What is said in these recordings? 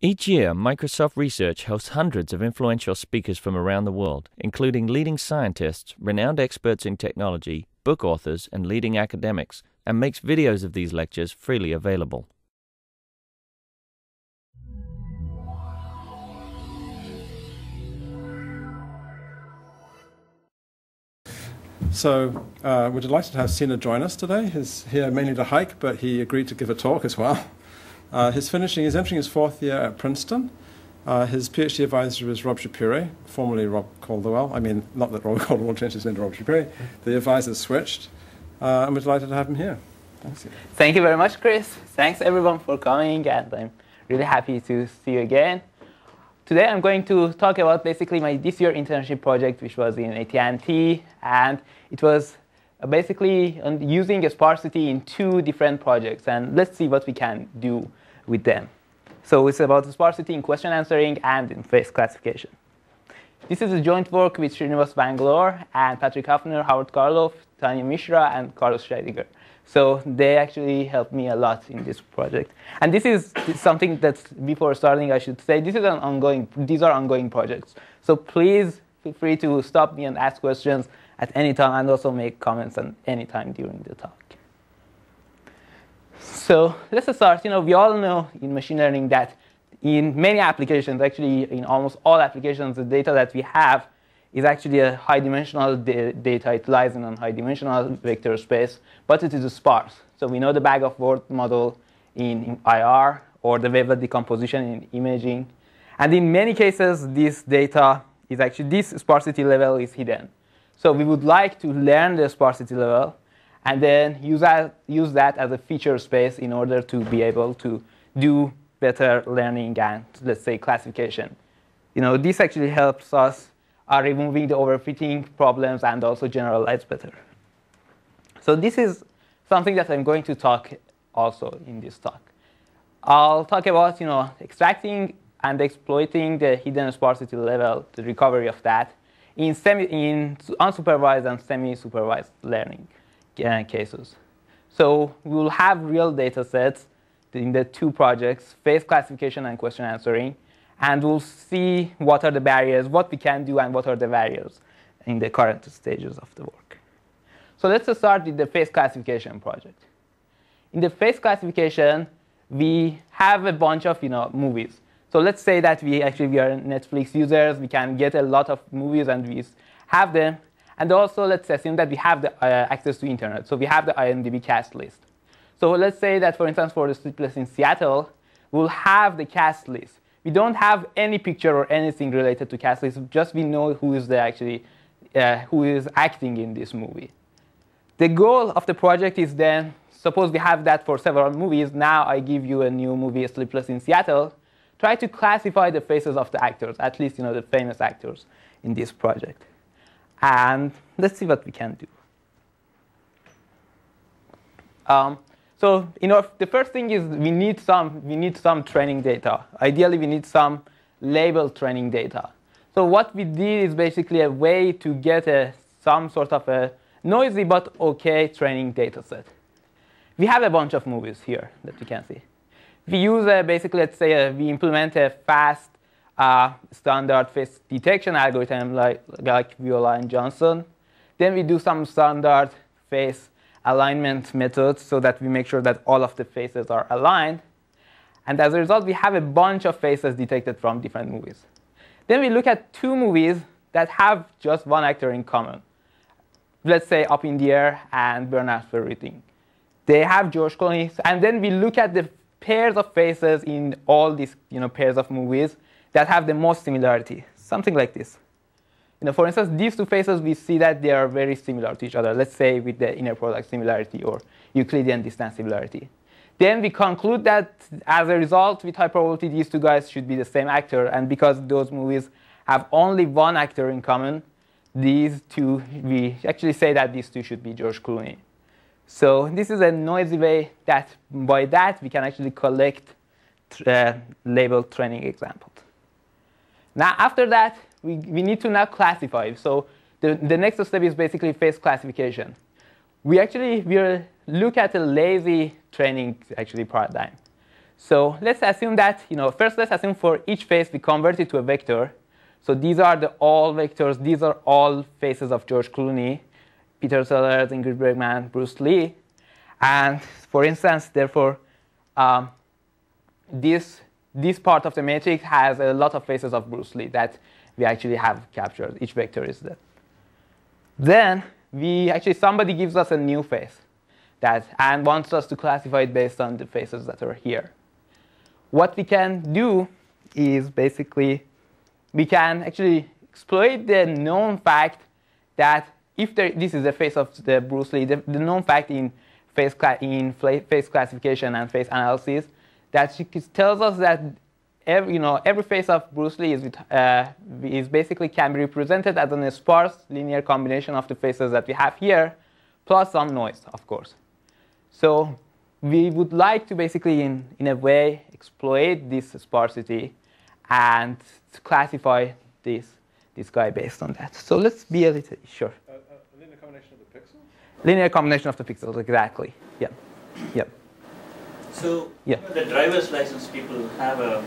Each year, Microsoft Research hosts hundreds of influential speakers from around the world, including leading scientists, renowned experts in technology, book authors, and leading academics, and makes videos of these lectures freely available. So uh, we're delighted to have Sina join us today. He's here mainly to hike, but he agreed to give a talk as well. Uh, he's finishing, he's entering his fourth year at Princeton. Uh, his PhD advisor is Rob Schapire, formerly Rob Calderbank. I mean, not that Rob Calderbank changed his name to Rob Schapire. The advisors switched, uh, and we're delighted to have him here. Thanks. Thank you very much, Chris. Thanks everyone for coming, and I'm really happy to see you again. Today I'm going to talk about basically my this year internship project, which was in AT&T, and it was basically using sparsity in two different projects, and let's see what we can do with them. So it's about sparsity in question answering and in face classification. This is a joint work with Srinivas Bangalore and Patrick Haffner, Howard Karloff, Taniya Mishra, and Carlos Scheidegger. So they actually helped me a lot in this project. And this is something that before starting I should say, this is an ongoing, these are ongoing projects. So please feel free to stop me and ask questions at any time and also make comments at any time during the talk. So let's start. You know, we all know in machine learning that in many applications, actually in almost all applications, the data that we have is actually a high dimensional data. It lies in a high dimensional vector space, but it is sparse. So we know the bag of word model in, in IR or the wavelet decomposition in imaging. And in many cases, this data is actually, this sparsity level is hidden. So we would like to learn the sparsity level and then use that, use that as a feature space in order to be able to do better learning and, let's say, classification. You know, this actually helps us removing the overfitting problems and also generalize better. So this is something that I'm going to talk also in this talk. I'll talk about, you know, extracting and exploiting the hidden sparsity level, the recovery of that, in, semi, in unsupervised and semi-supervised learning uh, cases. So we will have real data sets in the two projects, face classification and question answering, and we'll see what are the barriers, what we can do, and what are the barriers in the current stages of the work. So let's start with the face classification project. In the face classification, we have a bunch of you know, movies. So let's say that we actually we are Netflix users. We can get a lot of movies and we have them. And also let's assume that we have the uh, access to internet. So we have the IMDb cast list. So let's say that, for instance, for the Sleepless in Seattle, we'll have the cast list. We don't have any picture or anything related to cast list. Just we know who is the actually uh, who is acting in this movie. The goal of the project is then, suppose we have that for several movies. Now I give you a new movie, Sleepless in Seattle try to classify the faces of the actors, at least you know the famous actors in this project. And let's see what we can do. Um, so you know, the first thing is we need some we need some training data. Ideally, we need some label training data. So what we did is basically a way to get a, some sort of a noisy but okay training data set. We have a bunch of movies here that you can see we use a, basically, let's say, a, we implement a fast uh, standard face detection algorithm like, like Viola and Jones. Then we do some standard face alignment methods so that we make sure that all of the faces are aligned. And as a result, we have a bunch of faces detected from different movies. Then we look at two movies that have just one actor in common. Let's say Up in the Air and After Reading. They have George Clooney. And then we look at the pairs of faces in all these you know, pairs of movies that have the most similarity, something like this. You know, for instance, these two faces, we see that they are very similar to each other, let's say with the inner product similarity or Euclidean distance similarity. Then we conclude that as a result, with high probability, these two guys should be the same actor. And because those movies have only one actor in common, these two, we actually say that these two should be George Clooney. So this is a noisy way that by that we can actually collect uh, label training examples. Now after that, we, we need to now classify. So the, the next step is basically face classification. We actually we look at a lazy training actually paradigm. So let's assume that, you know, first let's assume for each face we convert it to a vector. So these are the all vectors. These are all faces of George Clooney, Peter Sellers, Ingrid Bergman, Bruce Lee. And for instance, therefore, um, this, this part of the matrix has a lot of faces of Bruce Lee that we actually have captured. Each vector is that. Then we actually somebody gives us a new face that and wants us to classify it based on the faces that are here. What we can do is basically we can actually exploit the known fact that if there, this is the face of the Bruce Lee, the, the known fact in face, in face classification and face analysis, that tells us that every, you know, every face of Bruce Lee is, uh, is basically can be represented as a sparse linear combination of the faces that we have here, plus some noise, of course. So we would like to basically, in, in a way, exploit this sparsity and classify this, this guy based on that. So let's be a little sure. Uh, uh, linear combination of the pixels? Linear combination of the pixels, exactly. Yeah. Yeah. So yeah. the driver's license people have a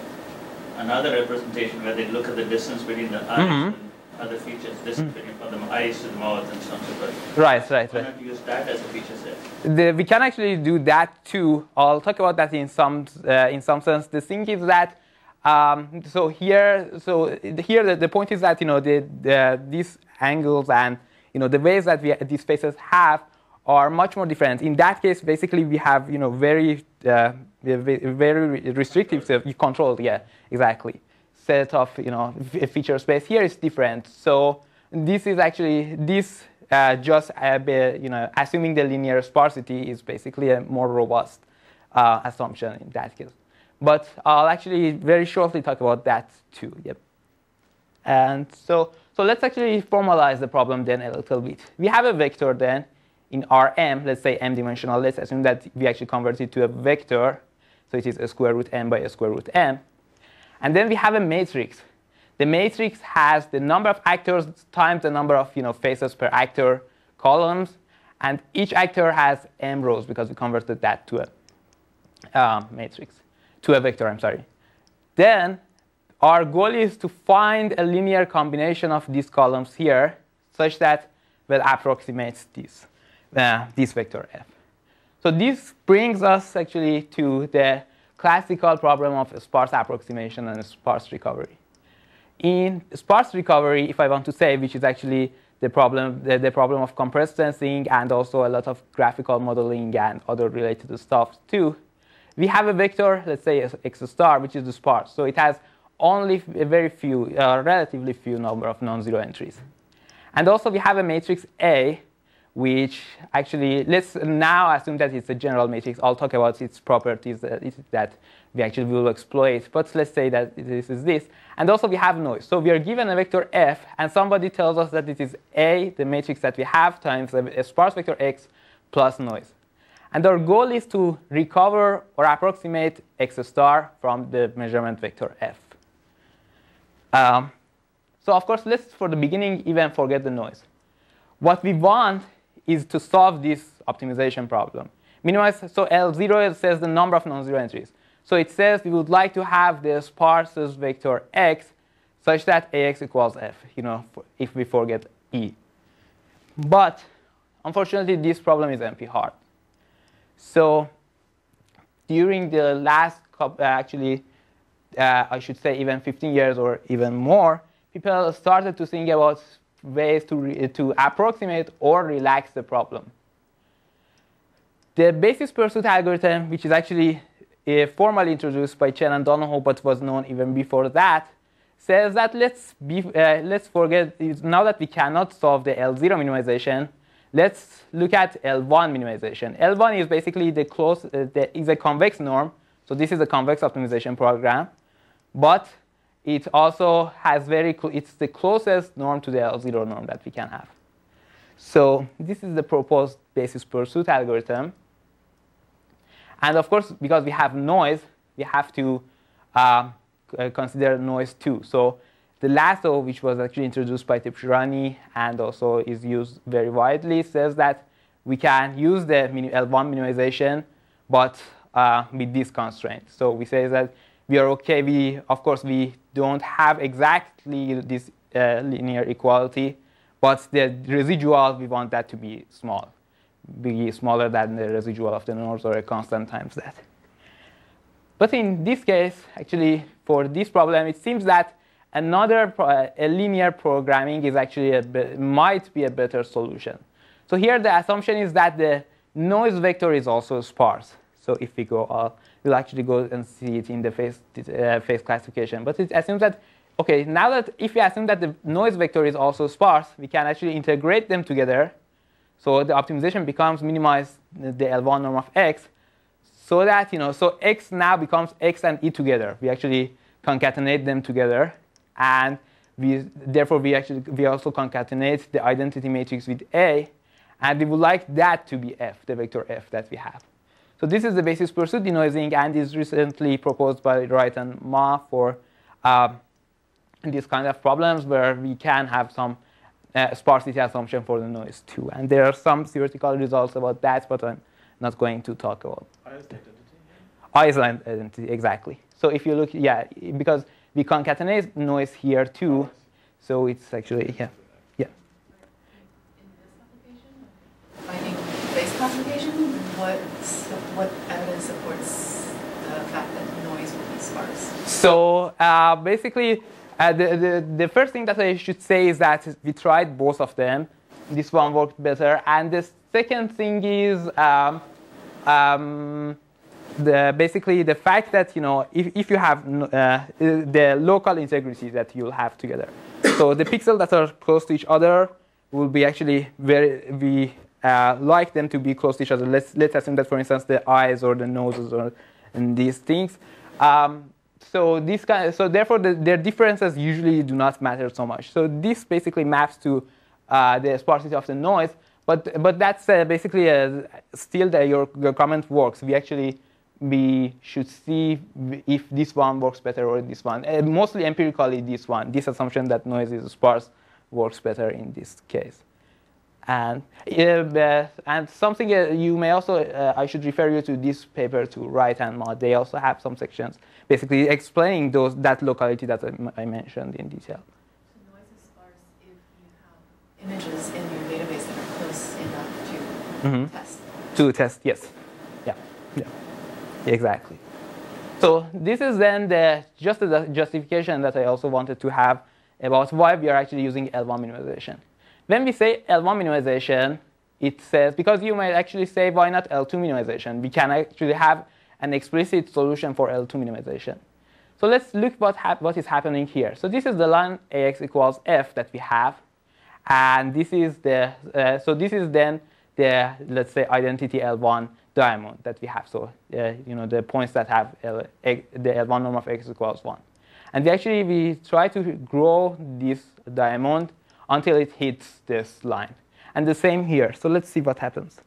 another representation where they look at the distance between the eyes mm-hmm. and other features, distance mm-hmm. between from the eyes to the mouth and so on and so forth. Right, right, Why right. not use that as a feature set? The, we can actually do that too. I'll talk about that in some uh, in some sense. The thing is that um, so here, so here the, the, point is that you know the, the, these angles and you know the ways that we, these spaces have are much more different. In that case, basically we have you know very uh, very restrictive control. Yeah, exactly. Set of you know feature space here is different. So this is actually this uh, just uh, you know assuming the linear sparsity is basically a more robust uh, assumption in that case. But I'll actually very shortly talk about that too. Yep. And so, so let's actually formalize the problem then a little bit. We have a vector then in Rm, let's say m dimensional. Let's assume that we actually convert it to a vector. So it is a square root m by a square root m. And then we have a matrix. The matrix has the number of actors times the number of you know, faces per actor columns. And each actor has m rows because we converted that to a uh, matrix to a vector, I'm sorry. Then our goal is to find a linear combination of these columns here such that will approximate this, uh, this vector f. So this brings us actually to the classical problem of sparse approximation and sparse recovery. In sparse recovery, if I want to say, which is actually the problem, the, the problem of compressed sensing and also a lot of graphical modeling and other related stuff too, we have a vector, let's say x star, which is the sparse. So it has only a very few, uh, relatively few number of non-zero entries. And also we have a matrix A, which actually, let's now assume that it's a general matrix. I'll talk about its properties uh, that we actually will exploit. But let's say that this is this. And also we have noise. So we are given a vector f, and somebody tells us that it is A, the matrix that we have, times a sparse vector x plus noise. And our goal is to recover or approximate x star from the measurement vector f. Um, so of course, let's, for the beginning, even forget the noise. What we want is to solve this optimization problem. Minimize, so L0 says the number of non-zero entries. So it says we would like to have the sparse vector x such that ax equals f, you know, if we forget e. But unfortunately, this problem is NP hard. So during the last, uh, actually, uh, I should say even 15 years or even more, people started to think about ways to, to approximate or relax the problem. The basis pursuit algorithm, which is actually uh, formally introduced by Chen and Donoho, but was known even before that, says that let's, be, uh, let's forget, now that we cannot solve the L0 minimization, Let's look at L1 minimization. L1 is basically the close, uh, the, is a convex norm. So this is a convex optimization program. But it also has very, it's the closest norm to the L0 norm that we can have. So this is the proposed basis pursuit algorithm. And of course, because we have noise, we have to uh, consider noise too. So the lasso, which was actually introduced by Tibshirani and also is used very widely, says that we can use the L1 minimization, but uh, with this constraint. So we say that we are okay. We, of course, we don't have exactly this uh, linear equality, but the residual, we want that to be small, be smaller than the residual of the norms or a constant times that. But in this case, actually, for this problem, it seems that another a linear programming is actually a might be a better solution. So here the assumption is that the noise vector is also sparse. So if we go, uh, we'll actually go and see it in the face, uh, face classification. But it assumes that, OK, now that if we assume that the noise vector is also sparse, we can actually integrate them together. So the optimization becomes minimize the L1 norm of x, so that, you know, so x now becomes x and e together. We actually concatenate them together. And we, therefore, we actually we also concatenate the identity matrix with A. And we would like that to be f, the vector f that we have. So this is the basis pursuit denoising and is recently proposed by Wright and Ma for uh, these kind of problems where we can have some uh, sparsity assumption for the noise too. And there are some theoretical results about that, but I'm not going to talk about. Island identity, exactly. So if you look, yeah, because we concatenate noise here too, so it's actually, yeah. yeah. Finding face classification, what, what evidence supports the fact that noise will be sparse? So uh, basically, uh, the, the, the first thing that I should say is that we tried both of them. This one worked better. And the second thing is um, um, the, basically the fact that you know if, if you have uh, the local integrity that you'll have together. So the pixels that are close to each other will be actually very we uh, like them to be close to each other. Let's let's assume that for instance the eyes or the noses or and these things. Um, so this kind of, so therefore the, their differences usually do not matter so much. So this basically maps to uh, the sparsity of the noise. But but that's uh, basically a, still the, your your comment works. We actually we should see if this one works better or this one. Uh, mostly empirically, this one. This assumption that noise is sparse works better in this case. And, uh, and something uh, you may also, uh, I should refer you to this paper to Wright and Ma. They also have some sections basically explaining those, that locality that I, I mentioned in detail. So noise is sparse if you have images in your database that are close enough to mm -hmm. test. To test, yes. Yeah. yeah. Exactly. So this is then the just the justification that I also wanted to have about why we are actually using L1 minimization. When we say L1 minimization, it says, because you might actually say, why not L2 minimization? We can actually have an explicit solution for L2 minimization. So let's look what, what is happening here. So this is the line AX equals F that we have. And this is the, uh, so this is then the, let's say, identity L1 diamond that we have. So uh, you know the points that have L, the L1 norm of x equals 1. And actually we try to grow this diamond until it hits this line. And the same here. So let's see what happens.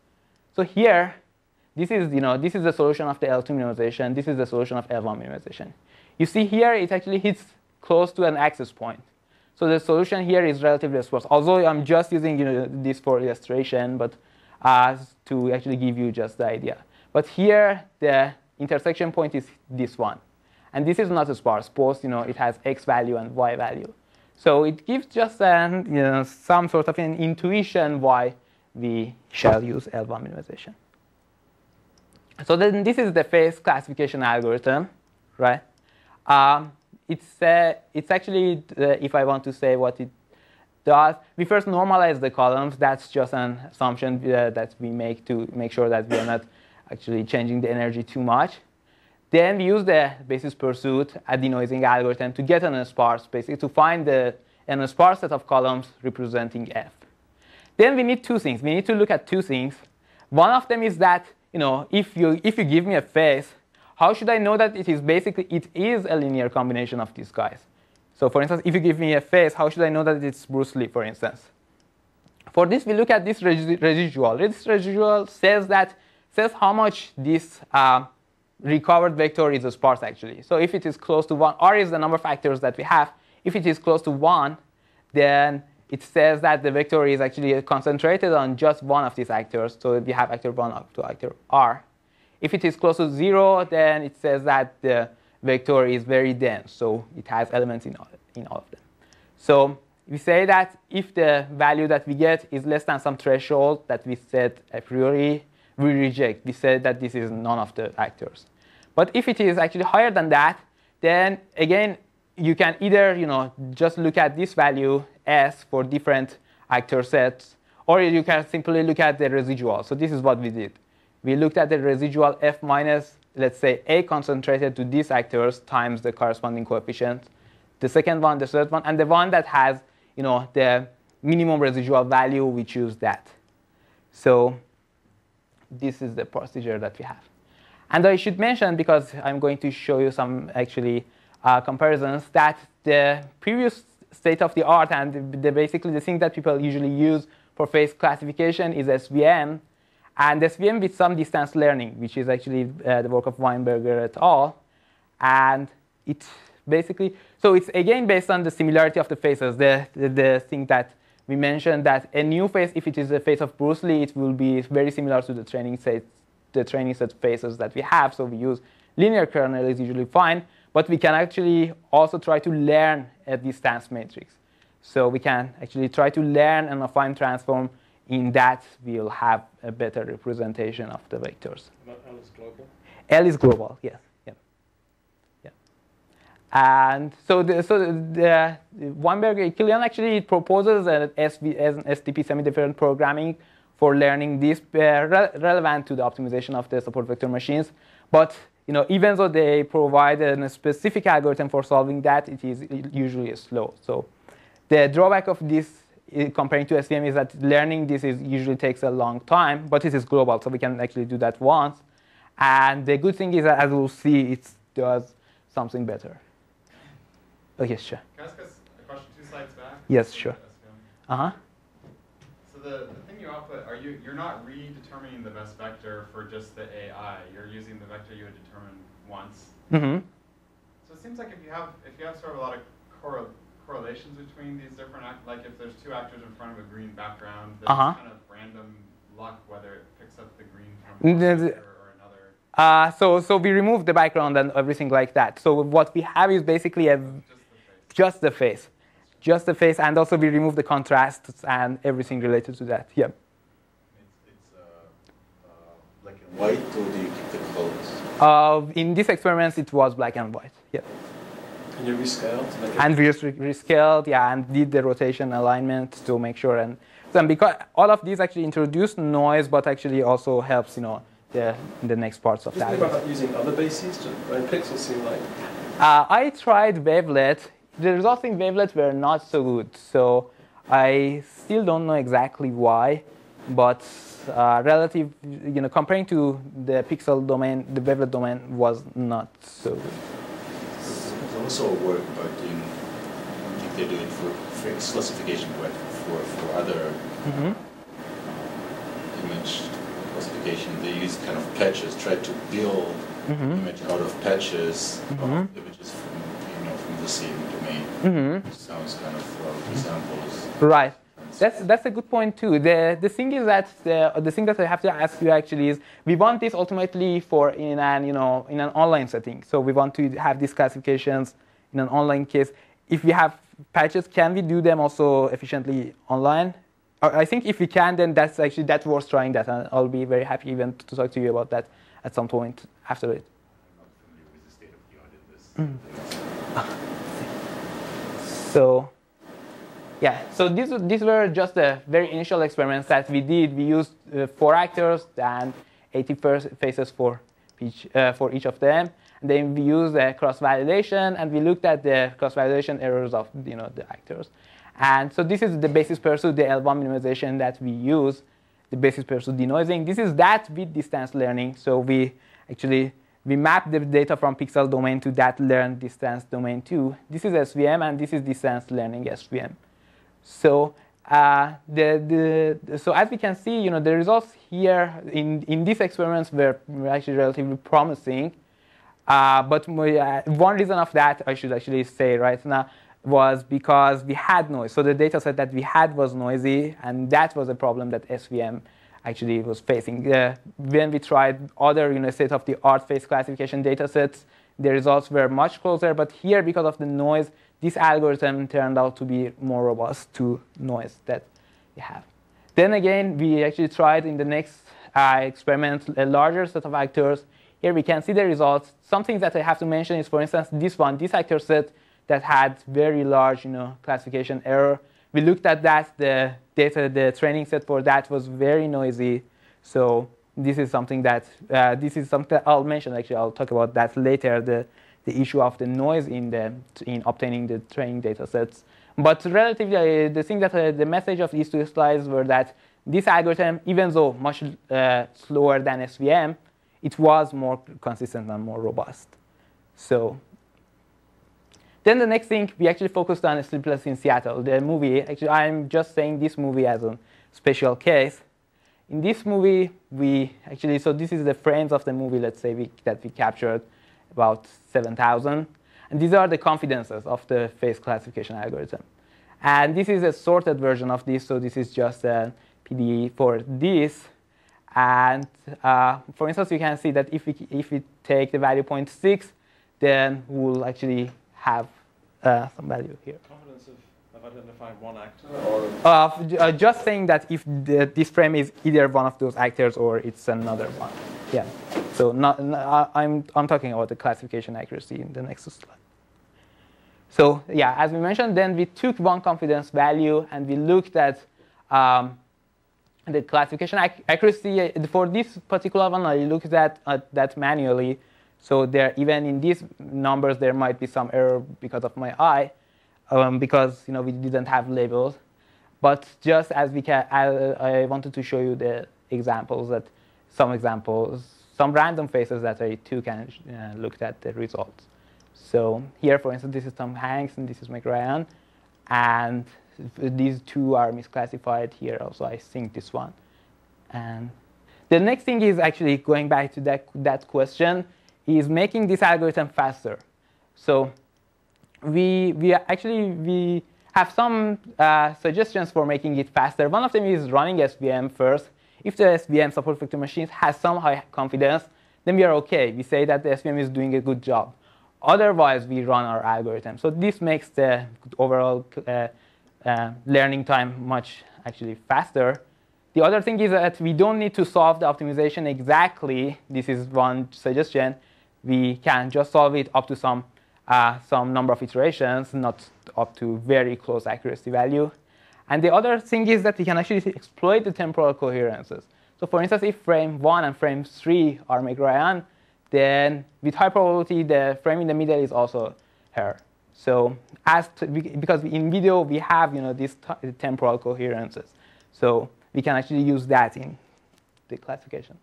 So here, this is you know this is the solution of the L2 minimization. This is the solution of L1 minimization. You see here it actually hits close to an axis point. So the solution here is relatively sparse. Although I'm just using you know, this for illustration, but as to actually give you just the idea. But here, the intersection point is this one. And this is not a sparse. Both, you know, it has x value and y value. So it gives just an, you know, some sort of an intuition why we shall use L1 minimization. So then this is the face classification algorithm, right? Um, it's, uh, it's actually, uh, if I want to say what it does. We first normalize the columns. That's just an assumption uh, that we make to make sure that we are not actually changing the energy too much. Then we use the basis pursuit denoising algorithm to get an sparse, basically to find the an sparse set of columns representing f. Then we need two things. We need to look at two things. One of them is that you know if you if you give me a face, how should I know that it is basically it is a linear combination of these guys? So for instance, if you give me a face, how should I know that it's Bruce Lee, for instance? For this, we look at this residual. This residual says that says how much this uh, recovered vector is a sparse actually. So if it is close to one, R is the number of factors that we have. If it is close to one, then it says that the vector is actually concentrated on just one of these actors. So we have actor one up to actor R. If it is close to zero, then it says that the vector is very dense, so it has elements in all, in all of them. So we say that if the value that we get is less than some threshold that we set a priori, we reject. We say that this is none of the actors. But if it is actually higher than that, then again, you can either you know, just look at this value S for different actor sets, or you can simply look at the residual. So this is what we did. We looked at the residual F minus, let's say, A concentrated to these actors times the corresponding coefficient. The second one, the third one, and the one that has you know, the minimum residual value, we choose that. So this is the procedure that we have. And I should mention, because I'm going to show you some actually uh, comparisons, that the previous state of the art and the, the, basically the thing that people usually use for face classification is SVM. And SVM with some distance learning, which is actually uh, the work of Weinberger et al. And it basically, so it's again based on the similarity of the faces, the, the, the thing that we mentioned that a new face, if it is a phase of Bruce Lee, it will be very similar to the training set, the training set phases that we have. So we use linear kernel is usually fine, but we can actually also try to learn a distance matrix. So we can actually try to learn an affine transform. In that, we'll have a better representation of the vectors. L is global? L is global, yes. Yeah. yeah. And so, the, so the, Weinberg Kilian actually proposes an, SV, an SDP semi-definite programming for learning this uh, re relevant to the optimization of the support vector machines. But you know, even though they provide a specific algorithm for solving that, it is usually slow. So the drawback of this comparing to SVM is that learning this is usually takes a long time, but it is global, so we can actually do that once. And the good thing is that, as we'll see, it does something better. Yes, sure. Can I ask a question two slides back? Yes, sure. Uh-huh. So the, the you output, are you, you're not redetermining the best vector for just the AI. You're using the vector you had determined once. Mm-hmm. So it seems like if you have, if you have sort of a lot of cor correlations between these different, act like if there's two actors in front of a green background, there's uh-huh. kind of random luck whether it picks up the green from one uh, so, so we remove the background and everything like that. So what we have is basically a just the face. Just the face, and also we remove the contrasts and everything related to that. Yeah. It's, it's uh, uh, black and white, or do you keep the colors? Uh, in this experiment, it was black and white. Yeah. And you rescaled? and we rescaled, yeah, and did the rotation alignment to make sure. And then because all of these actually introduce noise, but actually also helps, you know, the, the next parts of that. about using other bases? To, I mean, pixels seem like. Uh, I tried Wavelet the resulting wavelets were not so good. So I still don't know exactly why, but uh, relative, you know, comparing to the pixel domain, the wavelet domain was not so good. There's also a work about doing, I think they do it for fixed classification, but for, for other mm -hmm. image classification, they use kind of patches, try to build mm -hmm. image out of patches mm -hmm. of images from, you know, from the same Mm-hmm. Sounds kind of resembles. Right. That's that's a good point too. The the thing is that the the thing that I have to ask you actually is we want this ultimately for in an you know in an online setting. So we want to have these classifications in an online case. If we have patches, can we do them also efficiently online? I think if we can, then that's actually that's worth trying that, and I'll be very happy even to talk to you about that at some point after it. I'm not familiar with the state of the art in this. Mm. So yeah, so these, these were just the very initial experiments that we did. We used uh, four actors and 80 faces for each, uh, for each of them. And then we used uh, cross-validation, and we looked at the cross-validation errors of you know, the actors. And so this is the basis pursuit, the L1 minimization that we use, the basis pursuit denoising. This is that with distance learning. So we actually we map the data from pixel domain to that learned distance domain too. This is SVM and this is distance learning SVM. So uh, the, the, so as we can see, you know, the results here in, in these experiments were actually relatively promising. Uh, but my, uh, one reason of that, I should actually say right now, was because we had noise. So the data set that we had was noisy, and that was a problem that SVM actually was facing. Uh, when we tried other you know, state-of-the-art face classification data sets, the results were much closer. But here, because of the noise, this algorithm turned out to be more robust to noise that we have. Then again, we actually tried in the next uh, experiment a larger set of actors. Here we can see the results. Something that I have to mention is, for instance, this one, this actor set that had very large you know, classification error. We looked at that. The data, the training set for that was very noisy. So this is something that uh, this is something I'll mention. Actually, I'll talk about that later. The the issue of the noise in the in obtaining the training data sets. But relatively, uh, the thing that uh, the message of these two slides were that this algorithm, even though much uh, slower than SVM, it was more consistent and more robust. So then the next thing, we actually focused on is Sleepless in Seattle, the movie. Actually, I'm just saying this movie as a special case. In this movie, we actually, so this is the frames of the movie, let's say, we, that we captured, about 7,000. And these are the confidences of the face classification algorithm. And this is a sorted version of this, so this is just a PDE for this. And uh, for instance, you can see that if we, if we take the value 0.6, then we'll actually have uh, some value here. Confidence of, of identifying one actor? Or uh, uh, just saying that if the, this frame is either one of those actors or it's another one. Yeah. So not, I'm, I'm talking about the classification accuracy in the next slide. So yeah, as we mentioned, then we took one confidence value and we looked at um, the classification ac accuracy. For this particular one, I looked at, at that manually. So there, even in these numbers, there might be some error because of my eye, um, because you know we didn't have labels. But just as we can, I, I wanted to show you the examples that some examples, some random faces that I too can uh, look at the results. So here, for instance, this is Tom Hanks and this is Meg Ryan, and these two are misclassified here. Also, I think this one. And the next thing is actually going back to that that question is making this algorithm faster. So we, we actually we have some uh, suggestions for making it faster. One of them is running SVM first. If the SVM support vector machines has some high confidence, then we are OK. We say that the SVM is doing a good job. Otherwise, we run our algorithm. So this makes the overall uh, uh, learning time much actually faster. The other thing is that we don't need to solve the optimization exactly. This is one suggestion we can just solve it up to some, uh, some number of iterations, not up to very close accuracy value. And the other thing is that we can actually exploit the temporal coherences. So for instance, if frame 1 and frame 3 are Meg Ryan, then with high probability, the frame in the middle is also her. So as to, because in video, we have you know, these temporal coherences. So we can actually use that in the classification.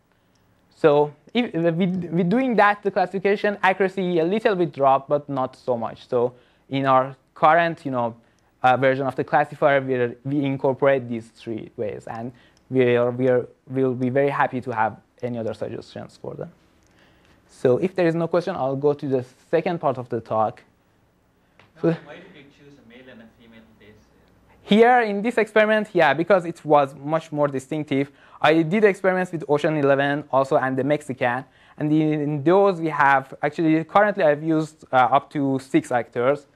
So if, with, doing that, the classification accuracy a little bit dropped, but not so much. So in our current you know, uh, version of the classifier, we we incorporate these three ways. And we are, we are, we'll be very happy to have any other suggestions for them. So if there is no question, I'll go to the second part of the talk. No, why did you choose a male and a female face? Here in this experiment, yeah, because it was much more distinctive. I did experiments with Ocean 11 also and the Mexican. And in those we have, actually currently I've used uh, up to six actors,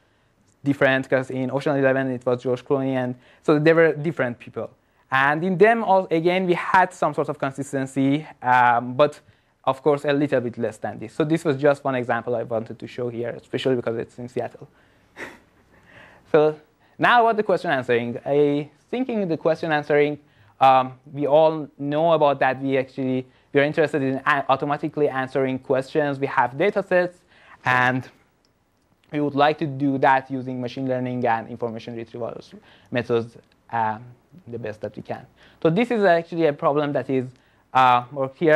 different, because in Ocean 11 it was George Clooney, and so they were different people. And in them, all, again, we had some sort of consistency, um, but of course a little bit less than this. So this was just one example I wanted to show here, especially because it's in Seattle. so now about the question answering. I thinking the question answering um, we all know about that. We actually we are interested in automatically answering questions. We have data sets, and we would like to do that using machine learning and information retrieval methods um, the best that we can. So this is actually a problem that is uh.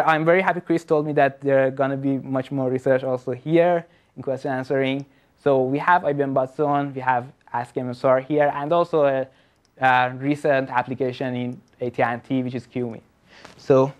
I'm very happy Chris told me that there are going to be much more research also here in question answering. So we have IBM Watson, we have Ask MSR here, and also a uh, recent application in AT&T, which is QME. So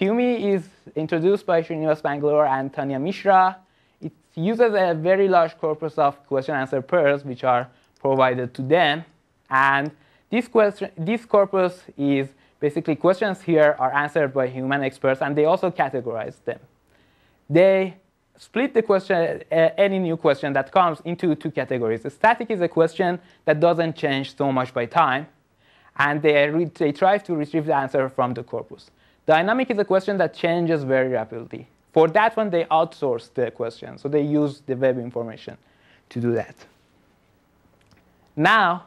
QME is introduced by Srinivas Bangalore and Taniya Mishra. It uses a very large corpus of question-answer pairs, which are provided to them. And this, question, this corpus is basically questions here are answered by human experts, and they also categorize them. They split the question, uh, any new question that comes into two categories. A static is a question that doesn't change so much by time, and they, they try to retrieve the answer from the corpus. Dynamic is a question that changes very rapidly. For that one, they outsource the question, so they use the web information to do that. Now,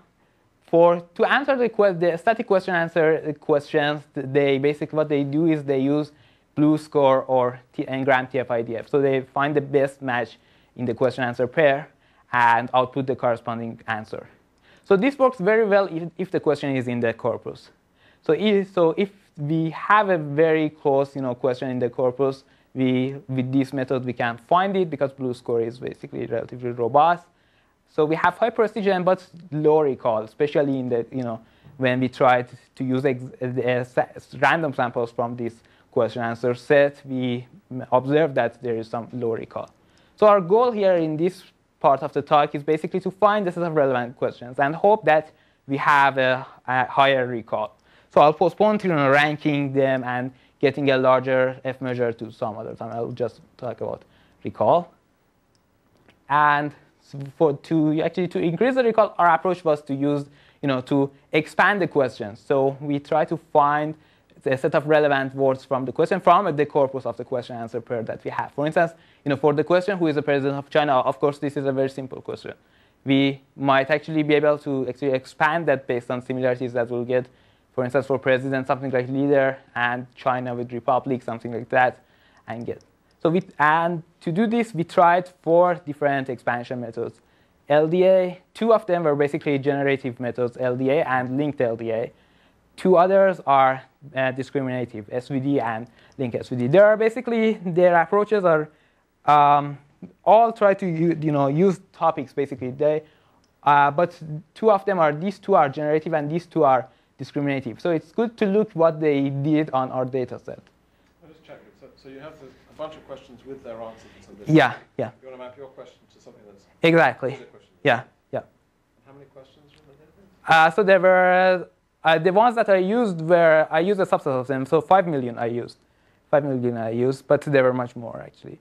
for to answer the, the static question answer questions, they basically what they do is they use BLEU score or Ngram TF-IDF. So they find the best match in the question answer pair and output the corresponding answer. So this works very well if, if the question is in the corpus. So if, so if we have a very close you know, question in the corpus, we, with this method we can find it because BLEU score is basically relatively robust. So we have high precision but low recall, especially in the, you know, when we tried to use uh, random samples from this question answer set, we observe that there is some low recall. So our goal here in this part of the talk is basically to find the set of relevant questions and hope that we have a, a higher recall. So I'll postpone to ranking them and getting a larger F measure to some other time. I'll just talk about recall. And for to actually to increase the recall, our approach was to use, you know, to expand the questions. So we try to find a set of relevant words from the question from the corpus of the question answer pair that we have. For instance, you know, for the question who is the president of China, of course, this is a very simple question. We might actually be able to actually expand that based on similarities that we'll get. For instance, for president, something like leader, and China with republic, something like that, and get. So we, and to do this, we tried four different expansion methods. LDA, two of them were basically generative methods, LDA and linked LDA. Two others are uh, discriminative, SVD and link SVD. There are basically, their approaches are um, all try to you know, use topics basically. They, uh, but two of them are, these two are generative and these two are discriminative. So it's good to look what they did on our data set. I'll just check. So, so you have the, a bunch of questions with their answers. Yeah, yeah. You want to map your question to something that's exactly. Yeah, yeah. And how many questions the? Uh, so there were uh, the ones that I used were, I used a subset of them, so 5 million I used. 5 million I used, but there were much more actually.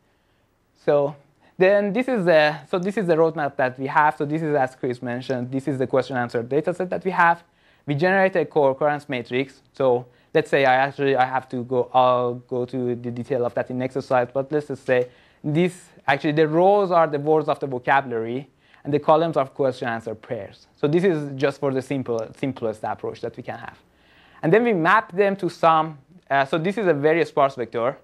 So then this is the, so this is the roadmap that we have. So this is, as Chris mentioned, this is the question answer data set that we have. We generate a co-occurrence matrix. So let's say I actually, I have to go, I'll go to the detail of that in exercise, but let's just say this, actually the rows are the words of the vocabulary and the columns are question answer pairs. So this is just for the simple, simplest approach that we can have. And then we map them to some, uh, so this is a very sparse vector,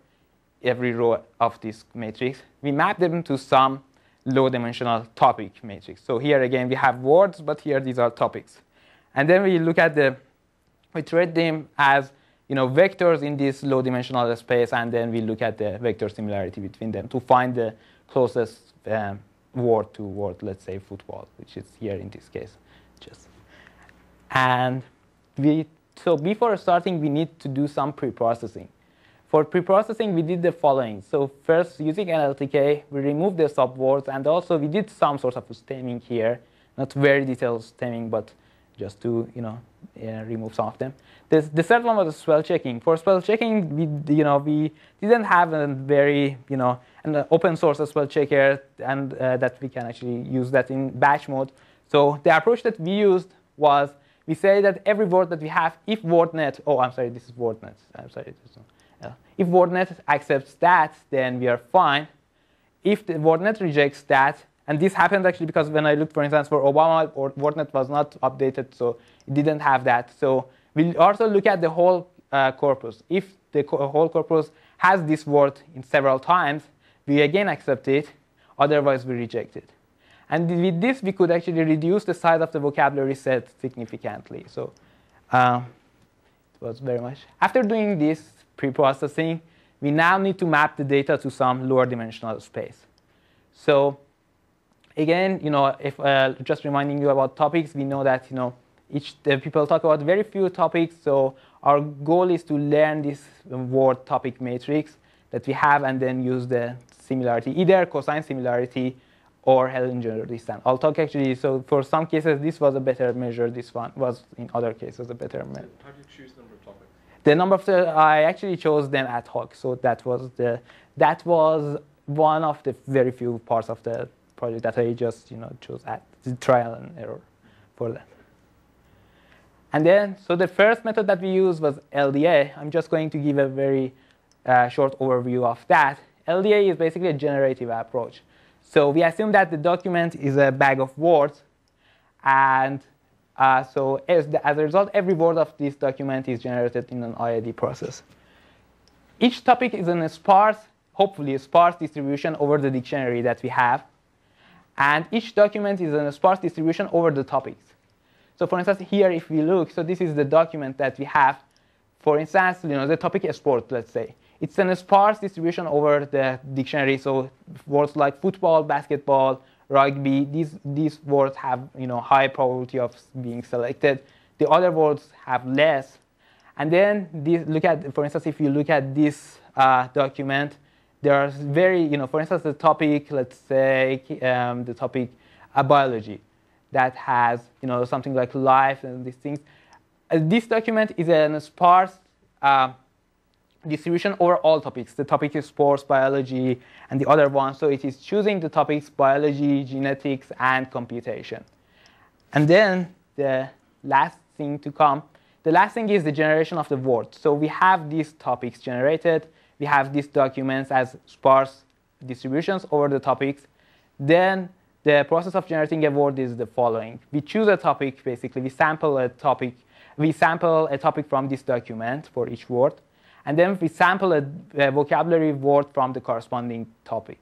every row of this matrix. We map them to some low dimensional topic matrix. So here again, we have words, but here these are topics. And then we look at the, we treat them as you know, vectors in this low dimensional space, and then we look at the vector similarity between them to find the closest um, word to word, let's say football, which is here in this case. Just and we so before starting, we need to do some pre-processing. For pre-processing, we did the following. So first, using NLTK, we removed the subwords, and also we did some sort of stemming here, not very detailed stemming, but just to you know remove some of them. This, the third one was spell checking. For spell checking, we you know we didn't have a very you know an open source spell checker, and uh, that we can actually use that in batch mode. So the approach that we used was we say that every word that we have, if WordNet, oh, I'm sorry, this is WordNet. I'm sorry. This is, Uh, if WordNet accepts that, then we are fine. If the WordNet rejects that, and this happened actually because when I looked, for instance, for Obama, or WordNet was not updated, so it didn't have that. So we also look at the whole uh, corpus. If the co whole corpus has this word in several times, we again accept it, otherwise we reject it. And with this, we could actually reduce the size of the vocabulary set significantly. So uh, it was very much. After doing this pre-processing, we now need to map the data to some lower dimensional space. So again, you know, if uh, just reminding you about topics, we know that you know each uh, people talk about very few topics. So our goal is to learn this word topic matrix that we have, and then use the similarity, either cosine similarity or Hellinger distance. I'll talk actually, so for some cases this was a better measure, this one was in other cases a better measure. How do you choose the number of topics? The number of the, I actually chose them ad hoc, so that was the that was one of the very few parts of the project that I just you know chose at the trial and error for that. And then, so the first method that we used was LDA. I'm just going to give a very uh, short overview of that. LDA is basically a generative approach. So we assume that the document is a bag of words, and uh, so as, the, as, a result, every word of this document is generated in an IID process. Each topic is in a sparse, hopefully a sparse distribution over the dictionary that we have. And each document is in a sparse distribution over the topics. So for instance, here if we look, so this is the document that we have. For instance, you know, the topic is sport, let's say. It's a sparse distribution over the dictionary. So words like football, basketball, rugby, these, these words have you know, high probability of being selected. The other words have less. And then this, look at, for instance, if you look at this uh, document, are very, you know, for instance, the topic, let's say um, the topic uh, biology that has, you know, something like life and these things. Uh, this document is a sparse uh, distribution over all topics. The topic is sports, biology, and the other one. So it is choosing the topics biology, genetics, and computation. And then the last thing to come, the last thing is the generation of the words. So we have these topics generated. We have these documents as sparse distributions over the topics. Then the process of generating a word is the following. We choose a topic, basically. We sample a topic. We sample a topic from this document for each word. And then we sample a, a, vocabulary word from the corresponding topic.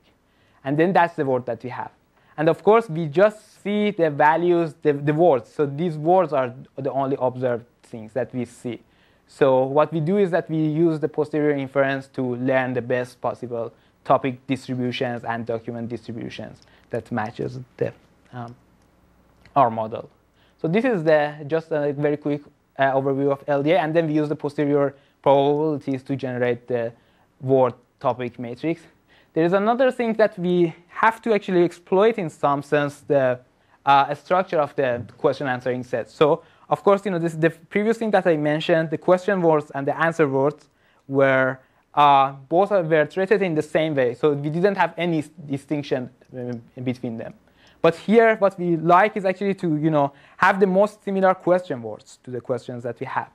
And then that's the word that we have. And of course, we just see the values, the, the words. So these words are the only observed things that we see. So what we do is that we use the posterior inference to learn the best possible topic distributions and document distributions that matches the, um, our model. So this is the, just a very quick uh, overview of LDA, and then we use the posterior probabilities to generate the word topic matrix. There is another thing that we have to actually exploit in some sense the uh, structure of the question answering set. So of course, you know, this the previous thing that I mentioned, the question words and the answer words were uh, both were treated in the same way. So we didn't have any distinction between them. But here, what we like is actually to you know, have the most similar question words to the questions that we have.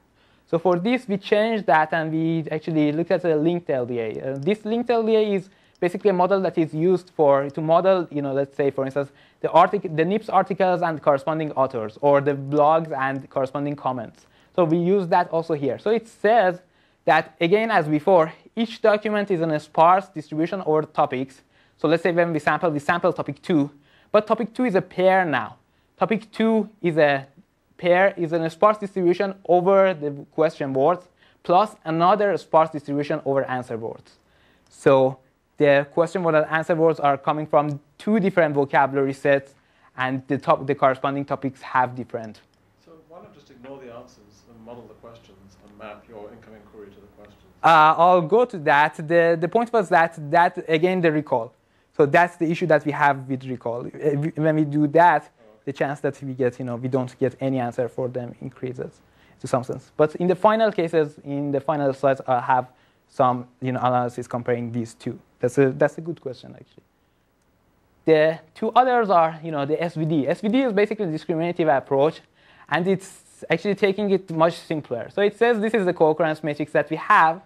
So for this, we changed that and we actually looked at a linked LDA. Uh, this linked LDA is basically a model that is used for to model, you know, let's say, for instance, the, artic- the NIPS articles and corresponding authors, or the blogs and corresponding comments. So we use that also here. So it says that, again, as before, each document is in a sparse distribution over topics. So let's say when we sample, we sample topic 2, but topic 2 is a pair now. Topic 2 is a pair is a sparse distribution over the question words plus another sparse distribution over answer words. So the question word and answer words are coming from two different vocabulary sets, and the, top, the corresponding topics have different. So why not just ignore the answers and model the questions and map your incoming query to the questions? Uh, I'll go to that. The, the point was that, that, again, the recall. So that's the issue that we have with recall. When we do that, the chance that we get, you know, we don't get any answer for them increases to some sense. But in the final cases, in the final slides, I have some you know, analysis comparing these two. That's a, that's a good question, actually. The two others are you know, the SVD. SVD is basically a discriminative approach, and it's actually taking it much simpler. So it says this is the co-occurrence matrix that we have.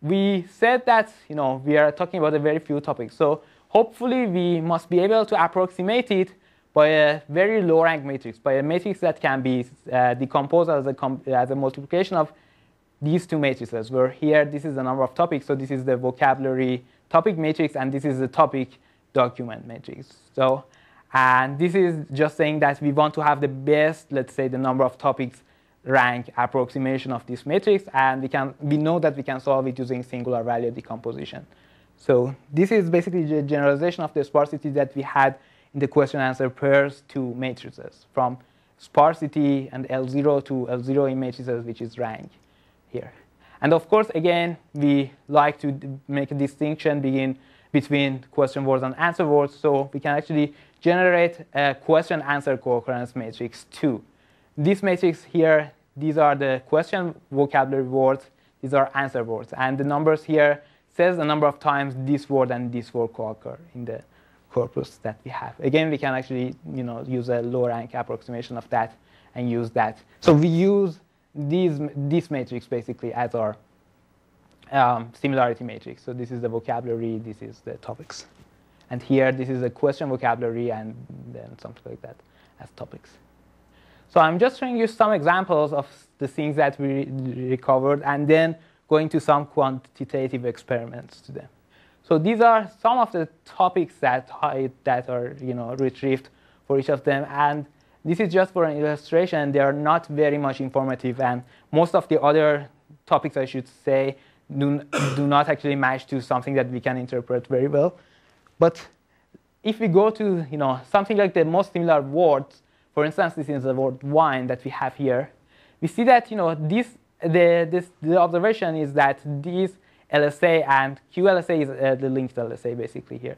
We said that you know, we are talking about a very few topics. So hopefully we must be able to approximate it by a very low rank matrix, by a matrix that can be uh, decomposed as a, as a multiplication of these two matrices, where here this is the number of topics, so this is the vocabulary topic matrix, and this is the topic document matrix. So, and this is just saying that we want to have the best, let's say, the number of topics rank approximation of this matrix, and we, can, we know that we can solve it using singular value decomposition. So this is basically the generalization of the sparsity that we had the question answer pairs to matrices from sparsity and L0 to L0 in matrices, which is rank here. And of course, again, we like to make a distinction begin between question words and answer words, so we can actually generate a question answer co-occurrence matrix too. This matrix here these are the question vocabulary words. These are answer words. And the numbers here says the number of times this word and this word co-occur in the corpus that we have. Again, we can actually you know, use a low rank approximation of that and use that. So we use these, this matrix basically as our um, similarity matrix. So this is the vocabulary, this is the topics. And here, this is a question vocabulary, and then something like that as topics. So I'm just showing you some examples of the things that we recovered, and then going to some quantitative experiments to them. So these are some of the topics that, that are you know, retrieved for each of them. And this is just for an illustration. They are not very much informative. And most of the other topics, I should say, do, do not actually match to something that we can interpret very well. But if we go to you know, something like the most similar words, for instance, this is the word wine that we have here, we see that you know, this, the, this, the observation is that these LSA and QLSA is uh, the linked LSA basically here.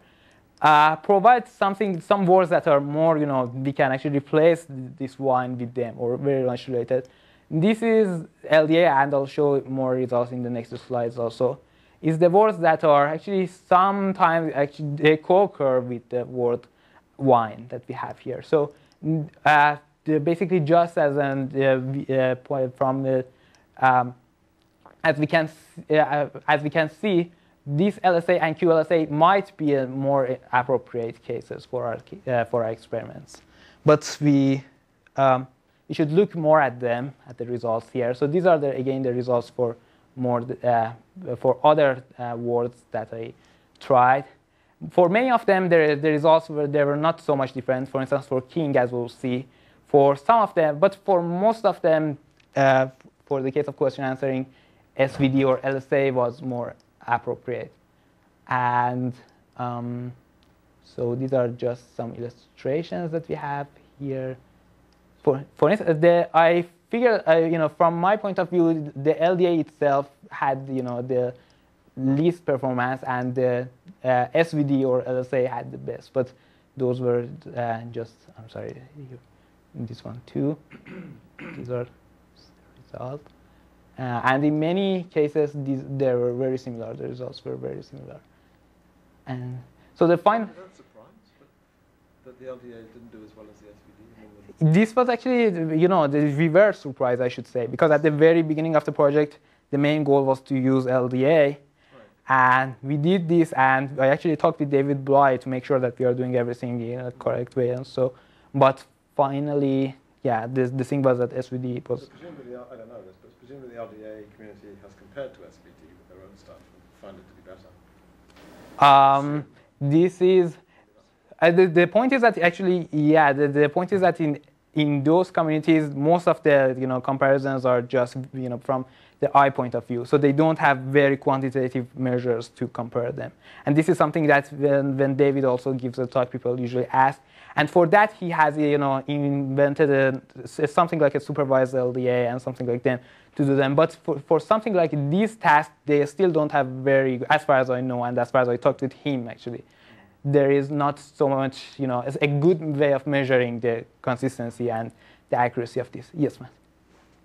Uh, provide something, some words that are more, you know, we can actually replace this wine with them or very much related. This is LDA, and I'll show more results in the next slides also. Is the words that are actually sometimes actually they co-occur with the word wine that we have here. So uh, basically, just as an uh, uh from the um, as we can uh, as we can see, these LSA and QLSA might be a more appropriate cases for our uh, for our experiments, but we um, we should look more at them at the results here. So these are the, again the results for more uh, for other uh, words that I tried. For many of them, the, the results were they were not so much different. For instance, for king, as we'll see, for some of them, but for most of them, uh, for the case of question answering, SVD or LSA was more appropriate. And um, so these are just some illustrations that we have here. For, for instance, the, I figure, uh, you know, from my point of view, the LDA itself had, you know, the least performance and the uh, SVD or LSA had the best. But those were uh, just, I'm sorry, this one too. These are the results. Uh, and in many cases, these, they were very similar. The results were very similar. And so the final. that the LDA didn't do as well as the SVD. This was actually, you know, the reverse surprise, I should say, because at the very beginning of the project, the main goal was to use LDA. Right. And we did this, and I actually talked with David Blei to make sure that we are doing everything in a correct way. And so, but finally, yeah, the, the thing was that SVD was. presumably, I don't know this, presumably the LDA community has compared to SVD with their own stuff and found it to be better. Um, this is uh, the, the point is that actually, yeah, the, the point is that in in those communities, most of the you know comparisons are just you know from the eye point of view. So they don't have very quantitative measures to compare them. And this is something that when, when David also gives a talk, people usually ask. And for that, he has you know invented a, something like a supervised LDA and something like that to do them. But for, for something like these tasks, they still don't have very, as far as I know, and as far as I talked with him actually, there is not so much, you know, a good way of measuring the consistency and the accuracy of this. Yes, man.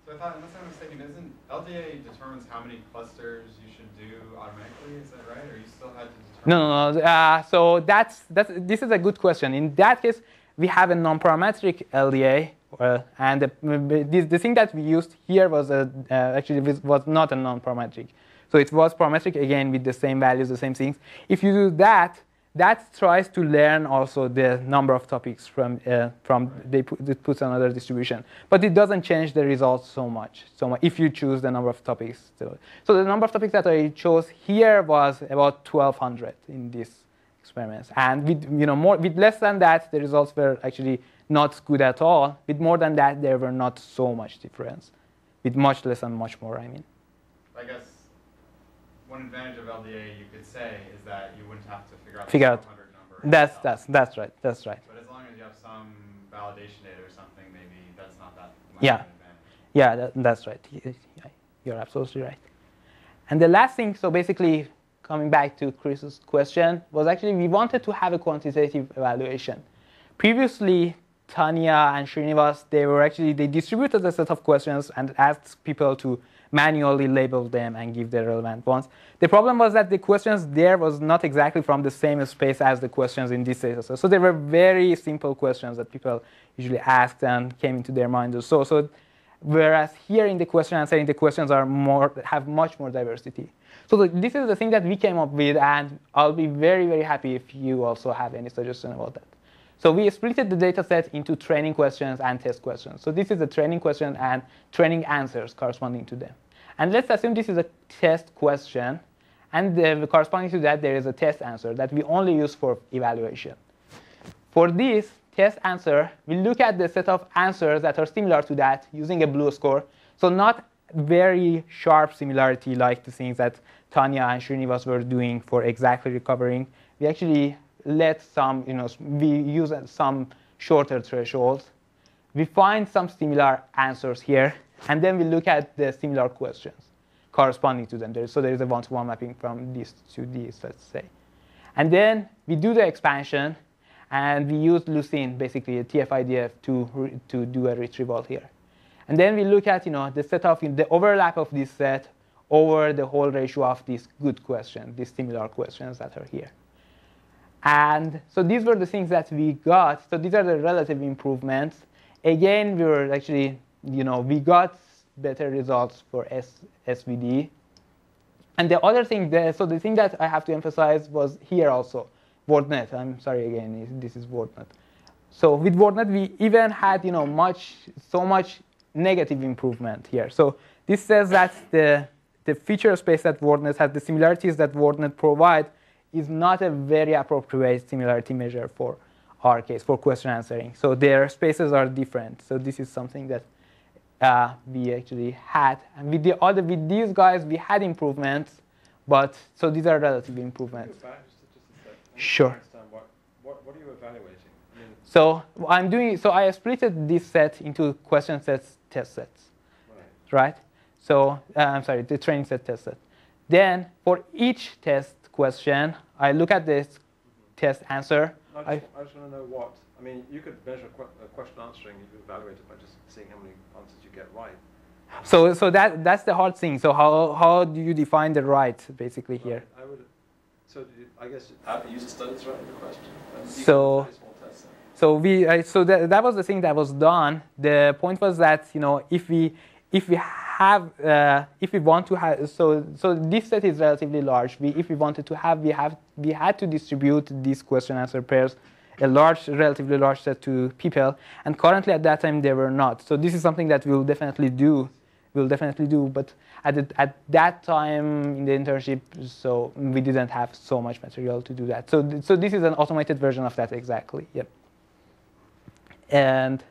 So I thought, unless I'm mistaken, isn't LDA determines how many clusters you should do automatically? Is that right, or you still had to? determine? No, no, no. Uh, so that's that's this is a good question. In that case, we have a non-parametric LDA uh, and the, the, the, thing that we used here was a, uh, actually was not a non-parametric. So it was parametric again with the same values, the same things. If you do that, that tries to learn also the number of topics from uh, from they put, it puts another distribution, but it doesn't change the results so much. So much if you choose the number of topics. So, so the number of topics that I chose here was about 1,200 in this experiments, and with you know more with less than that, the results were actually not good at all. With more than that, there were not so much difference. With much less and much more, I mean. I guess one advantage of LDA you could say is that you wouldn't have to figure out figure out. number. That's, that's, that's right, that's right. But as long as you have some validation data or something, maybe that's not that much yeah. Yeah, that, that's right. You're absolutely right. And the last thing, so basically coming back to Chris's question, was actually we wanted to have a quantitative evaluation. Previously, Taniya and Srinivas, they were actually, they distributed a set of questions and asked people to manually label them and give the relevant ones. The problem was that the questions there was not exactly from the same space as the questions in this data. So, they were very simple questions that people usually asked and came into their mind. So, so whereas here in the question answering, the questions are more, have much more diversity. So the, this is the thing that we came up with, and I'll be very, very happy if you also have any suggestion about that. So we split the data set into training questions and test questions. So this is the training question and training answers corresponding to them. And let's assume this is a test question, and the, corresponding to that, there is a test answer that we only use for evaluation. For this test answer, we look at the set of answers that are similar to that using a BLEU score. So not very sharp similarity like the things that Taniya and Srinivas were doing for exactly recovering. We actually let some, you know, we use some shorter thresholds. We find some similar answers here, and then we look at the similar questions corresponding to them. so there is a one-to-one mapping from this to this, let's say. And then we do the expansion, and we use Lucene, basically a TF-IDF, to, to do a retrieval here. And then we look at you know, the set of the overlap of this set over the whole ratio of these good questions, these similar questions that are here. And so these were the things that we got. So these are the relative improvements. Again, we were actually, you know, we got better results for S SVD. And the other thing, there, so the thing that I have to emphasize was here also, WordNet. I'm sorry again, this is WordNet. So with WordNet, we even had, you know, much, so much negative improvement here. So this says that the, the feature space that WordNet has, the similarities that WordNet provide, is not a very appropriate similarity measure for our case, for question answering. So their spaces are different. So this is something that uh, we actually had. And with the other, with these guys, we had improvements, but so these are relative improvements. Sure. What, what, what, are you evaluating? I mean, so I'm doing. So I split this set into question sets test sets, right? right? So uh, I'm sorry, the training set test set. Then for each test question, I look at this mm-hmm. test answer. I just, I, I just want to know what. I mean, you could measure a question answering. if You evaluate it by just seeing how many answers you get right. So, so that that's the hard thing. So how how do you define the right basically here? I would. So you, I guess uh, user studies right the question. So. So we, uh, so that, that was the thing that was done. The point was that you know if we if we have uh, if we want to have so so this set is relatively large. We, if we wanted to have we have we had to distribute these question answer pairs a large relatively large set to people and currently at that time they were not. So this is something that we'll definitely do. We'll definitely do, but at, the, at that time in the internship, so we didn't have so much material to do that. So, so this is an automated version of that exactly. Yep. And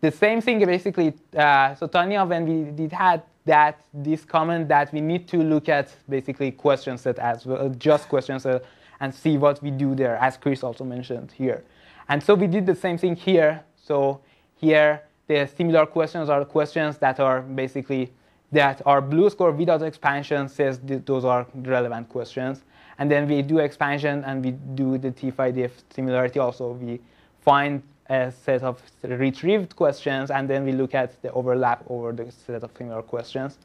the same thing basically, uh, so Taniya, when we did had that, this comment that we need to look at basically question set as well, just question set and see what we do there, as Chris also mentioned here. And so we did the same thing here. So here, the similar questions are questions that are basically that are BLEU score without expansion says those are relevant questions. And then we do expansion and we do the TF-IDF similarity also. We find a set of retrieved questions, and then we look at the overlap over the set of similar questions.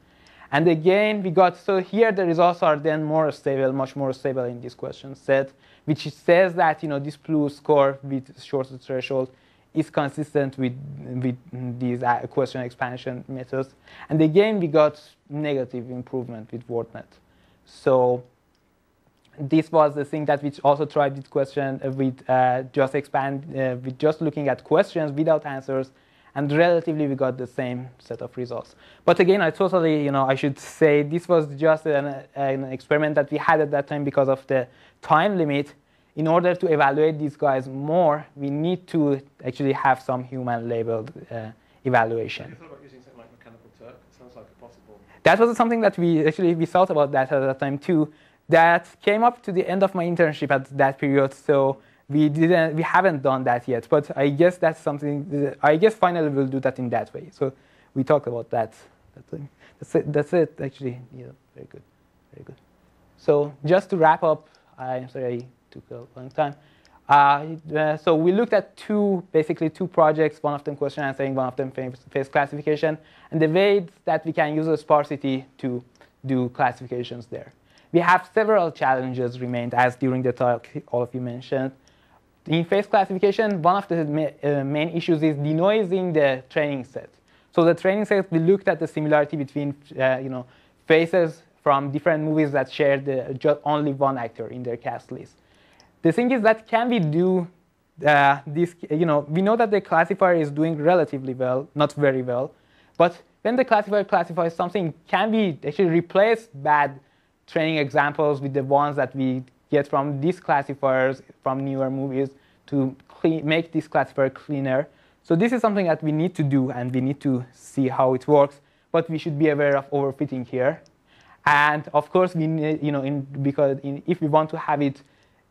And again, we got, so here the results are then more stable, much more stable in this question set, which says that, you know, this BLEU score with shorter threshold is consistent with, with these uh, question expansion methods. And again, we got negative improvement with WordNet. So this was the thing that we also tried with question uh, with uh, just expand uh, with just looking at questions without answers and relatively we got the same set of results. But again i totally you know i should say this was just an, an experiment that we had at that time because of the time limit. In order to evaluate these guys more we need to actually have some human labeled uh, evaluation. That was something that we actually we thought about that at that time too. That came up to the end of my internship at that period. So we didn't, we haven't done that yet. But I guess that's something. I guess finally we'll do that in that way. So we talked about that. That's it. That's it. Actually, yeah, very good, very good. So just to wrap up, I'm sorry I took a long time. Uh, so we looked at two, basically two projects, one of them question answering, one of them face classification, and the ways that we can use a sparsity to do classifications there. We have several challenges remained, as during the talk all of you mentioned. In face classification, one of the uh, main issues is denoising the training set. So the training set, we looked at the similarity between uh, you know, faces from different movies that share the, only one actor in their cast list. The thing is that can we do uh, this, you know, we know that the classifier is doing relatively well, not very well, but when the classifier classifies something, can we actually replace bad training examples with the ones that we get from these classifiers from newer movies to clean, make this classifier cleaner. So this is something that we need to do and we need to see how it works, but we should be aware of overfitting here. And of course, we need, you know, in, because in, if we want to have it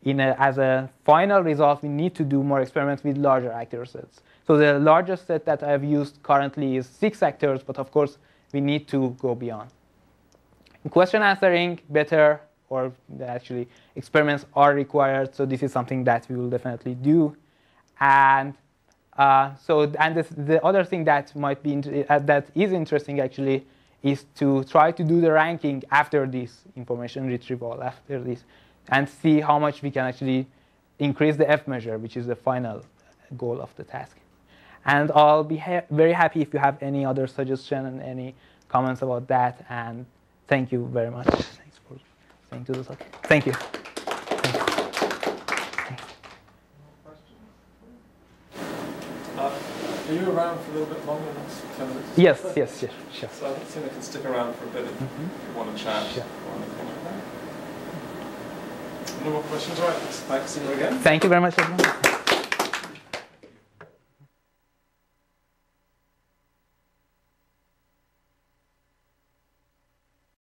in a, as a final result, we need to do more experiments with larger actor sets. So the largest set that I've used currently is six actors, but of course, we need to go beyond. Question answering, better or actually experiments are required. So this is something that we will definitely do. And uh, so, and this, the other thing that might be uh, that is interesting actually is to try to do the ranking after this information retrieval, after this, and see how much we can actually increase the F measure, which is the final goal of the task. And I'll be ha very happy if you have any other suggestion and any comments about that. And thank you very much. Thanks for staying to the talk. Thank you. Are you around for a little bit longer than 10 minutes? Yes, yes, yes, sure. So I think I can stick around for a bit if mm -hmm. you want to chat sure. or anything like that. No more questions? All right, thanks. Thanks. See you again. Thank you very much, everyone.